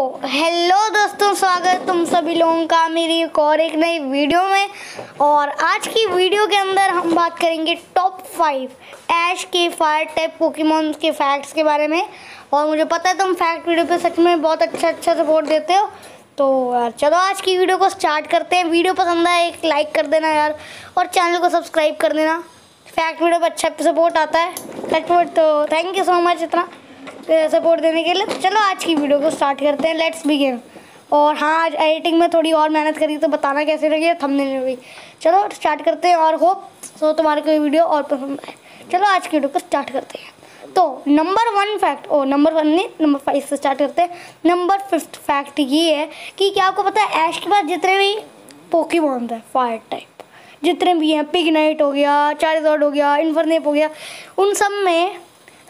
Hello दोस्तों, स्वागत तुम सभी लोगों का मेरी एक और एक नई वीडियो में। और आज की वीडियो के अंदर हम बात करेंगे टॉप फाइव ऐश के फायर टाइप पोकेमोन के फैक्ट्स के बारे में। और मुझे पता है तुम फैक्ट वीडियो पे सच में बहुत अच्छा अच्छा सपोर्ट देते हो। तो यार चलो आज की वीडियो को स्टार्ट करते हैं। वीडियो पसंद आए, एक लाइक कर देना यार, और चैनल को सब्सक्राइब कर देना। फैक्ट वीडियो पर अच्छा सपोर्ट आता है। सच तो थैंक यू सो मच इतना। सपोर्ट देने के लिए। चलो, आज की वीडियो को स्टार्ट करते हैं। लेट्स बिगिन और हाँ आज एडिटिंग में थोड़ी और मेहनत करी तो बताना कैसे लगी थंबनेल में भी। चलो स्टार्ट करते हैं और होप सो तुम्हारे को वीडियो और पसंद आए। चलो, आज की वीडियो को स्टार्ट करते हैं। तो number one fact oh number one नहीं नंबर फाइव से स्टार्ट करते हैं। नंबर फिफ्थ फैक्ट ये है कि क्या आपको पता है ऐश के पास जितने भी पोकी पोकीमोन है फायर टाइप जितने भी हैं पिग नाइट हो गया चारिजॉर्ड हो गया इन्फरनेप हो गया, उन सब में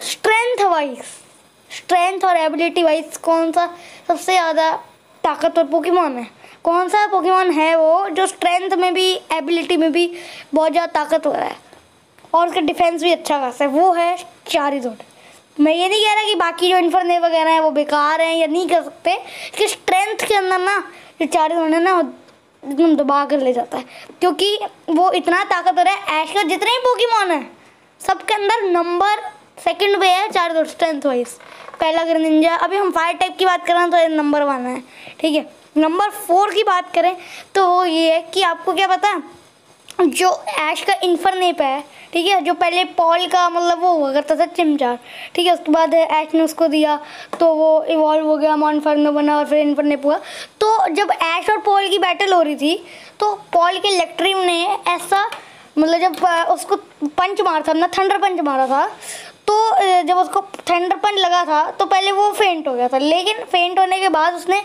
स्ट्रेंथ वाइज स्ट्रेंथ और एबिलिटी वाइज कौन सा सबसे ज़्यादा ताकतवर पोकेमोन है? कौन सा पोकेमोन है वो जो स्ट्रेंथ में भी एबिलिटी में भी बहुत ज़्यादा ताकतवर है? और उसका डिफेंस भी अच्छा खासा है। वो है चारिजोड मैं ये नहीं कह रहा कि बाकी जो इन्फरने वगैरह हैं वो बेकार हैं या नहीं कर सकते, कि स्ट्रेंथ के अंदर ना जो चारिजोड है ना एकदम दबा कर ले जाता है। क्योंकि वो इतना ताकतवर है ऐश का जितने ही पोकेमोन है, सबके अंदर नंबर सेकंड पे है, चार दो स्ट्रेंथ वाइज पहला अगर निंजा अभी हम फायर टाइप की बात करें तो नंबर वन है, ठीक है? नंबर फोर की बात करें तो वो ये है कि आपको क्या पता है, जो ऐश का इन्फरनेप है, ठीक है? जो पहले पॉल का मतलब वो हुआ करता था चिमचार, ठीक है? उसके बाद ऐश ने उसको दिया तो वो इवॉल्व हो गया मॉनफर्नो बना और फिर इन्फरनेप हुआ। तो जब ऐश और पॉल की बैटल हो रही थी तो पॉल के इलेक्ट्रिम ने ऐसा मतलब जब उसको पंच मारा था, ना थंडर पंच मारा था तो जब उसको थंडर पंच लगा था तो पहले वो फेंट हो गया था। लेकिन फेंट होने के बाद उसने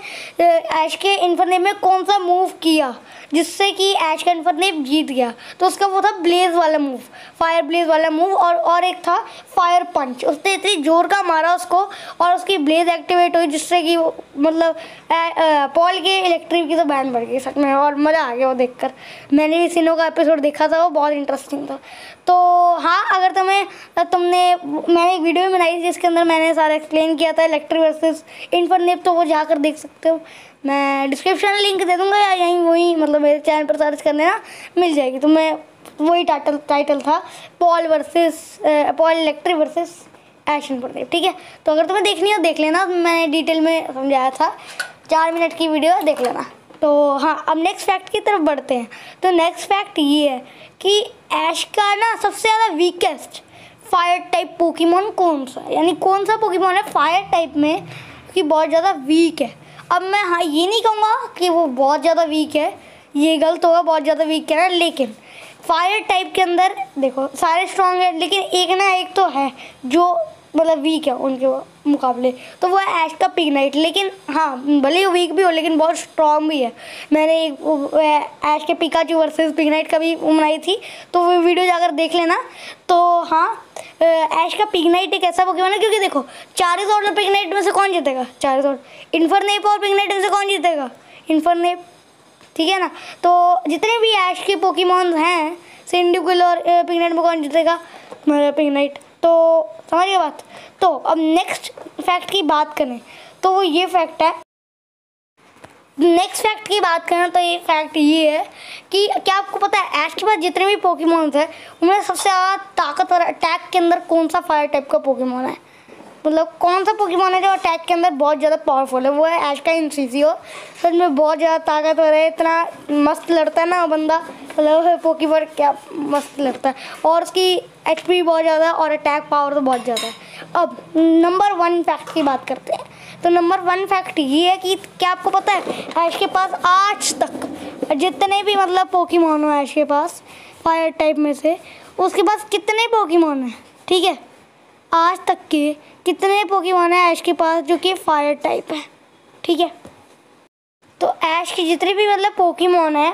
ऐश के इन्फरनेप में कौन सा मूव किया, जिससे कि ऐश का इन्फरनेप जीत गया? तो उसका वो था ब्लेज वाला मूव फायर ब्लेज वाला मूव और और एक था फायर पंच उसने इतनी ज़ोर का मारा उसको और उसकी ब्लेज एक्टिवेट हुई, जिससे कि मतलब पॉल के इलेक्ट्रिक की तो बैंड बढ़ गई सच में, और मज़ा आ गया वो देखकर। मैंने भी सीनों का एपिसोड देखा था, वो बहुत इंटरेस्टिंग था। तो हाँ अगर तुम्हें तुमने, मैंने एक वीडियो भी बनाई थी जिसके अंदर मैंने सारा एक्सप्लेन किया था इलेक्ट्रिक वर्सेस इन्फरनेप तो वो जाकर देख सकते हो। मैं डिस्क्रिप्शन लिंक दे दूँगा, या यहीं वही मतलब मेरे चैनल पर सर्च करने ना मिल जाएगी। तो मैं, वही टाइटल टाइटल था Paul versus Paul electric versus Ash Infernape ठीक है? तो अगर तुम्हें देखनी हो, देख लेना। मैं डिटेल में समझाया था। चार मिनट की वीडियो देख लेना। तो हाँ अब नेक्स्ट फैक्ट की तरफ़ बढ़ते हैं। तो नेक्स्ट फैक्ट ये है कि ऐश का ना सबसे ज़्यादा वीकेस्ट फायर टाइप पोकीमोन कौन सा यानी कौन सा पोकीमोन है फायर टाइप में कि बहुत ज़्यादा वीक है? अब मैं हाँ ये नहीं कहूँगा कि वो बहुत ज़्यादा वीक है। ये गलत होगा, बहुत ज़्यादा वीक है ना, लेकिन फायर टाइप के अंदर देखो, सारे स्ट्रॉन्ग है, लेकिन एक ना एक तो है जो मतलब वीक है उनके मुकाबले। तो वो है ऐश का पिग नाइट लेकिन हाँ भले ही वीक भी हो, लेकिन बहुत स्ट्रॉन्ग भी है। मैंने एक ऐश के पिकाचू वर्सेस पिग नाइट का भी बनाई थी तो वो वीडियो जाकर देख लेना। तो हाँ ऐश का पिग नाइट एक ऐसा पोकेमोन है क्योंकि देखो चार और पिग नाइट में से कौन जीतेगा? चार ऑर्डर इन्फरनेप और पिग नाइट में से कौन जीतेगा? इन्फरनेप ठीक है ना? तो जितने भी ऐश के पोकीमोन हैं सिंडिकुल और पिग नाइट में कौन जीतेगा? पिग नाइट तो समझिए बात? तो अब नेक्स्ट फैक्ट की बात करें। तो वो ये फैक्ट है। नेक्स्ट फैक्ट की बात करें तो ये फैक्ट ये है कि क्या आपको पता है ऐश के पास जितने भी पोकेमोन्स हैं, उनमें सबसे ज़्यादा ताकतवर अटैक के अंदर कौन सा फायर टाइप का पोकेमोन है? मतलब कौन सा पोकेमोन है जो अटैक के अंदर बहुत ज़्यादा पावरफुल है? वो है ऐश का इंसीजियो सच में बहुत ज़्यादा ताकतवर है, इतना मस्त लड़ता है ना बंदा। मतलब पोकेमोन क्या मस्त लड़ता है। और उसकी एच पी बहुत ज़्यादा है और अटैक पावर तो बहुत ज़्यादा है। अब नंबर वन फैक्ट की बात करते हैं। तो नंबर वन फैक्ट ये है कि क्या आपको पता है ऐश के पास आज तक जितने भी मतलब पोकीमोन हो ऐश के पास फायर टाइप में से, उसके पास कितने पोकीमोन हैं? ठीक है? आज तक के कितने पोकेमोन है ऐश के पास जो कि फायर टाइप है? ठीक है? तो ऐश की जितने भी मतलब पोकेमोन है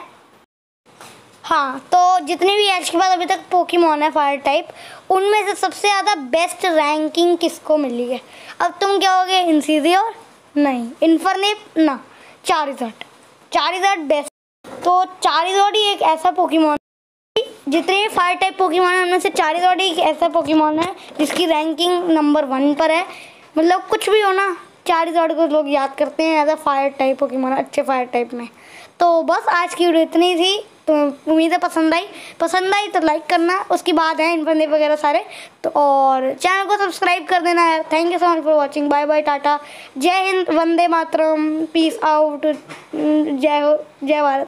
हाँ तो जितने भी ऐश के पास अभी तक पोकेमोन है फायर टाइप उनमें से सबसे ज़्यादा बेस्ट रैंकिंग किसको मिली है? अब तुम क्या हो गए इंसीजियर नहीं। इन्फरनेप ना। चारिजट चारिजट बेस्ट तो चारिजट ही एक ऐसा पोकेमोन जितने फायर टाइप पोकेमोन है, उनमें से चारिजोडी एक ऐसा पोकेमोन है, जिसकी रैंकिंग नंबर वन पर है। मतलब कुछ भी हो ना चार को लोग याद करते हैं as a fire type Pokemon अच्छे फायर टाइप में। तो बस आज की वीडियो इतनी थी। तो उम्मीद है पसंद आई। पसंद आई तो लाइक करना, उसके बाद है इन्फोदेव वगैरह सारे। तो और चैनल को सब्सक्राइब कर देना है thank you so much for watching bye bye tata जय हिंद, वंदे मातरम। पीस आउट जय हो, जय भारत।